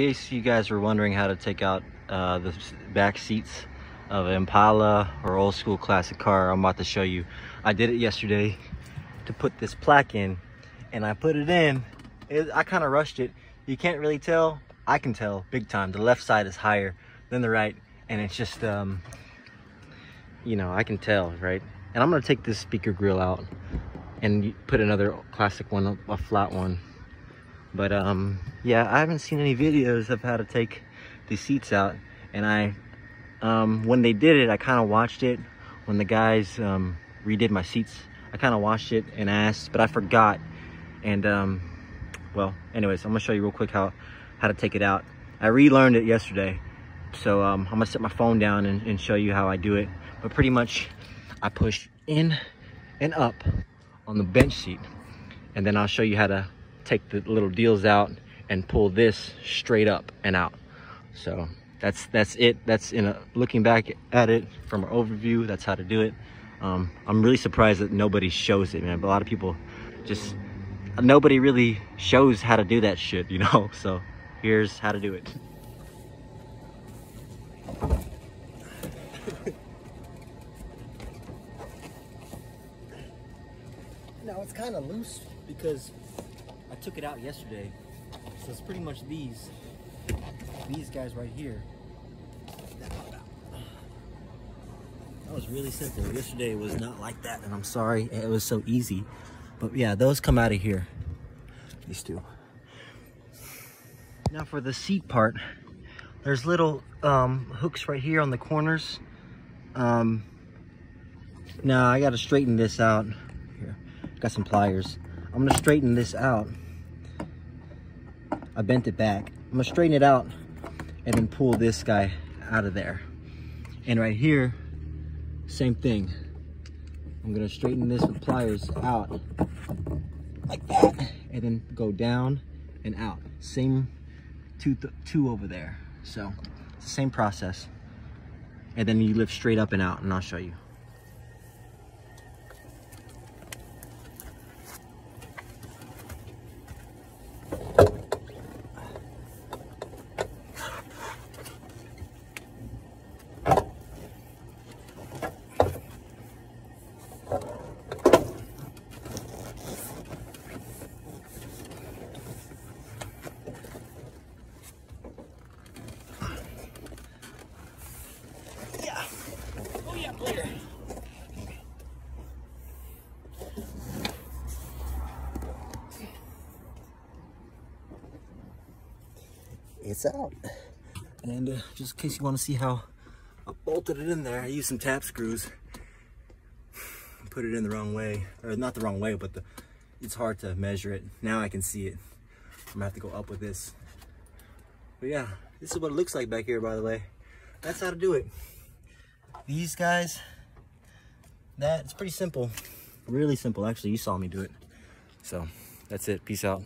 case you guys were wondering how to take out uh, the back seats of an Impala or old school classic car, I'm about to show you. I did it yesterday to put this plaque in and I put it in. It, I kind of rushed it. You can't really tell. I can tell big time. The left side is higher than the right and it's just, um, you know, I can tell, right? And I'm gonna take this speaker grill out and put another classic one, a flat one but um yeah i haven't seen any videos of how to take the seats out. And i um when they did it i kind of watched it. When the guys um redid my seats i kind of watched it and asked but i forgot. And um well anyways i'm gonna show you real quick how how to take it out. I relearned it yesterday. So um i'm gonna set my phone down and, and show you how i do it. But pretty much i push in and up on the bench seat. And then i'll show you how to take the little deals out and pull this straight up and out. So that's that's it. That's in a looking back at it from an overview. That's how to do it. Um, I'm really surprised that nobody shows it, man. But a lot of people just nobody really shows how to do that shit, you know. So here's how to do it. now it's kind of loose because I took it out yesterday. So it's pretty much these, these guys right here. That was really simple. Yesterday was not like that, and I'm sorry. It was so easy. But yeah, those come out of here. These two. Now for the seat part, there's little um, hooks right here on the corners. Um, now I gotta straighten this out. Here, got some pliers. I'm gonna straighten this out. I bent it back. I'm gonna straighten it out and then pull this guy out of there. And right here, same thing. I'm gonna straighten this with pliers out like that and then go down and out. Same two, two over there. So it's the same process. And then you lift straight up and out and I'll show you. It's out. And uh, just in case you want to see how I bolted it in there, I used some tap screws. Put it in the wrong way, or not the wrong way, but the, it's hard to measure it. Now I can see it. I'm gonna have to go up with this. But yeah, this is what it looks like back here, by the way. That's how to do it. These guys, that, it's pretty simple. Really simple, actually. You saw me do it. So, that's it. Peace out.